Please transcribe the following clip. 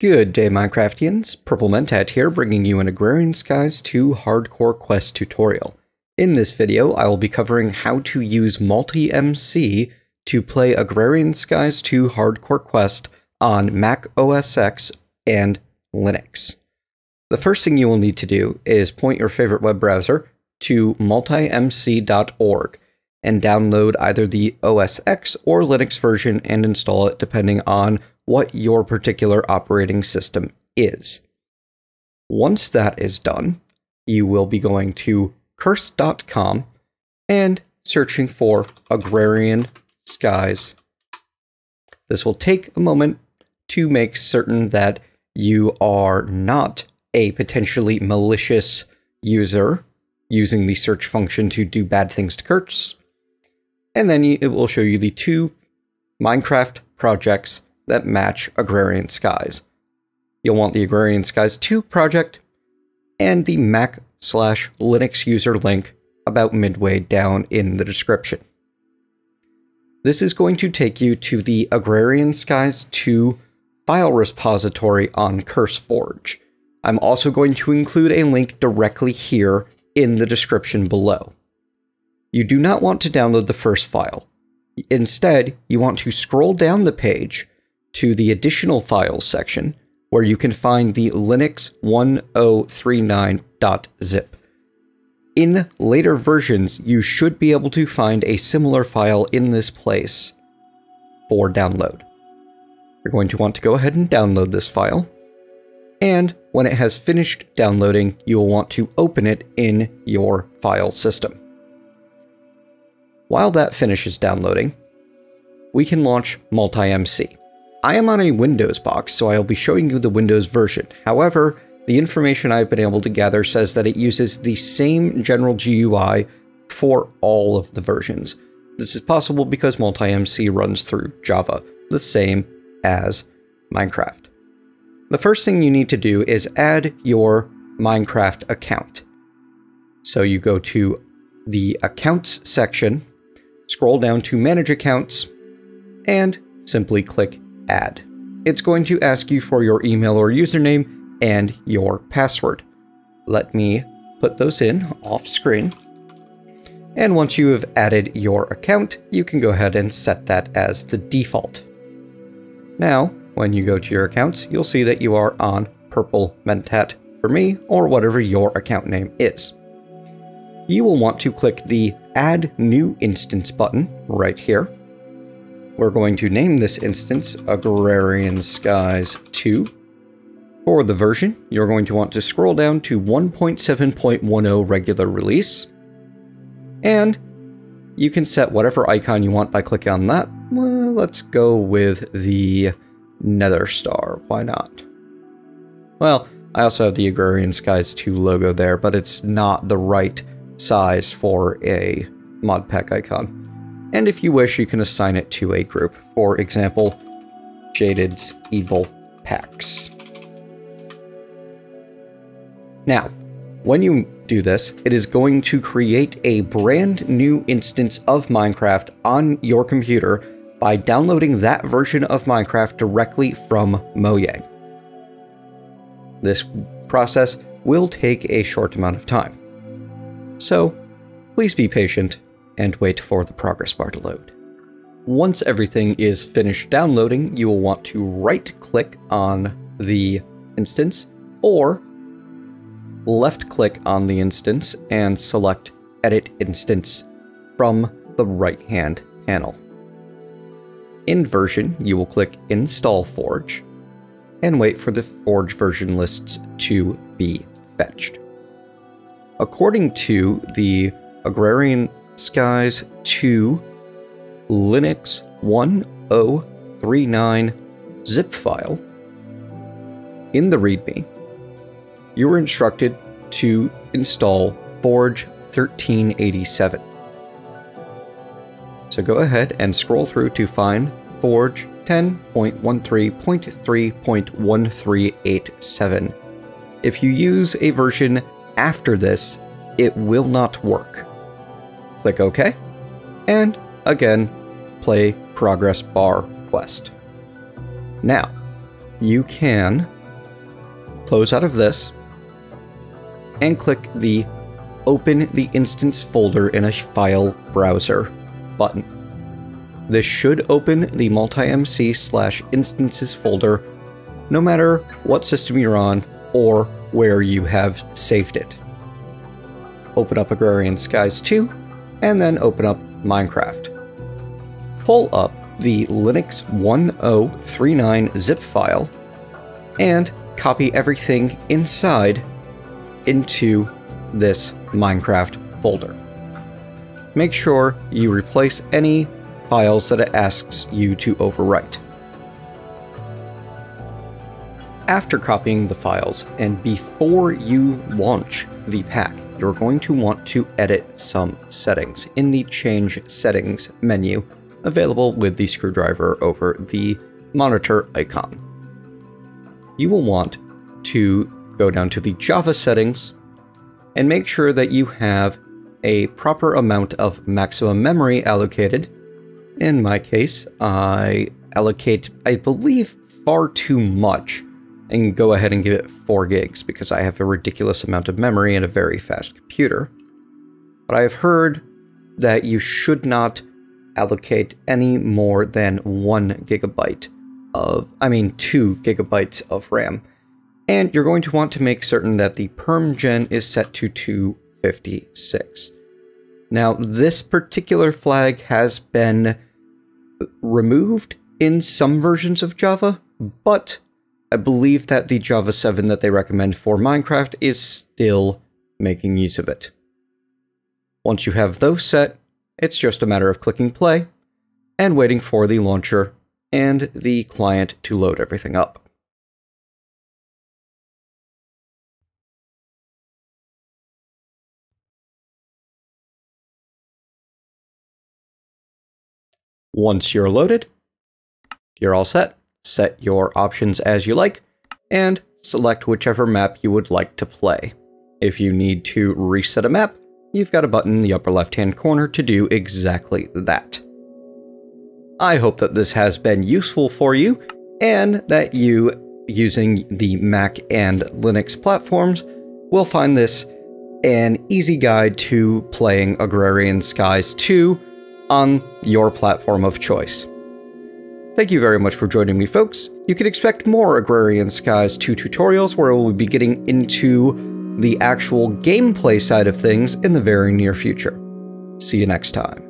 Good day, Minecraftians. Purple Mentat here, bringing you an Agrarian Skies 2 Hardcore Quest tutorial. In this video, I will be covering how to use MultiMC to play Agrarian Skies 2 Hardcore Quest on Mac OS X and Linux. The first thing you will need to do is point your favorite web browser to multimc.org and download either the OS X or Linux version and install it depending on what your particular operating system is. Once that is done, you will be going to curse.com and searching for Agrarian Skies. This will take a moment to make certain that you are not a potentially malicious user using the search function to do bad things to Curse. And then it will show you the two Minecraft projects that match Agrarian Skies. You'll want the Agrarian Skies 2 project and the Mac slash Linux user link about midway down in the description. This is going to take you to the Agrarian Skies 2 file repository on CurseForge. I'm also going to include a link directly here in the description below. You do not want to download the first file. Instead, you want to scroll down the page to the additional files section where you can find the linux 1039.zip. In later versions, you should be able to find a similar file in this place for download. You're going to want to go ahead and download this file. And when it has finished downloading, you will want to open it in your file system. While that finishes downloading, we can launch MultiMC. I am on a Windows box, so I'll be showing you the Windows version. However, the information I've been able to gather says that it uses the same general GUI for all of the versions. This is possible because MultiMC runs through Java, the same as Minecraft. The first thing you need to do is add your Minecraft account. So you go to the Accounts section, scroll down to Manage Accounts, and simply click add. It's going to ask you for your email or username and your password. Let me put those in off screen. And once you have added your account, you can go ahead and set that as the default. Now, when you go to your accounts, you'll see that you are on Purple Mentat for me, or whatever your account name is. You will want to click the Add New Instance button right here we're going to name this instance Agrarian Skies 2. For the version, you're going to want to scroll down to 1.7.10 regular release. And you can set whatever icon you want by clicking on that. Well, let's go with the Nether Star. Why not? Well, I also have the Agrarian Skies 2 logo there, but it's not the right size for a mod pack icon and if you wish, you can assign it to a group. For example, Jaded's Evil Packs. Now, when you do this, it is going to create a brand new instance of Minecraft on your computer by downloading that version of Minecraft directly from Mojang. This process will take a short amount of time. So, please be patient and wait for the progress bar to load. Once everything is finished downloading, you will want to right-click on the instance or left-click on the instance and select Edit Instance from the right-hand panel. In version, you will click Install Forge and wait for the Forge version lists to be fetched. According to the Agrarian Skies 2 Linux 1039 zip file, in the README, you were instructed to install Forge 1387. So go ahead and scroll through to find Forge 10.13.3.1387. If you use a version after this, it will not work. Click OK, and again, play Progress Bar Quest. Now, you can close out of this and click the Open the Instance folder in a file browser button. This should open the multi-MC slash instances folder no matter what system you're on or where you have saved it. Open up Agrarian Skies 2, and then open up Minecraft. Pull up the Linux 1039 zip file and copy everything inside into this Minecraft folder. Make sure you replace any files that it asks you to overwrite. After copying the files and before you launch the pack, you're going to want to edit some settings in the Change Settings menu available with the screwdriver over the monitor icon. You will want to go down to the Java settings and make sure that you have a proper amount of maximum memory allocated. In my case, I allocate, I believe, far too much and go ahead and give it 4 gigs because I have a ridiculous amount of memory and a very fast computer. But I've heard that you should not allocate any more than 1 gigabyte of, I mean 2 gigabytes of RAM. And you're going to want to make certain that the PermGen is set to 256. Now, this particular flag has been removed in some versions of Java, but I believe that the Java 7 that they recommend for Minecraft is still making use of it. Once you have those set, it's just a matter of clicking play and waiting for the launcher and the client to load everything up. Once you're loaded, you're all set set your options as you like, and select whichever map you would like to play. If you need to reset a map, you've got a button in the upper left hand corner to do exactly that. I hope that this has been useful for you, and that you, using the Mac and Linux platforms, will find this an easy guide to playing Agrarian Skies 2 on your platform of choice. Thank you very much for joining me, folks. You can expect more Agrarian Skies 2 tutorials where we'll be getting into the actual gameplay side of things in the very near future. See you next time.